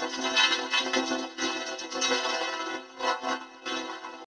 Thank you.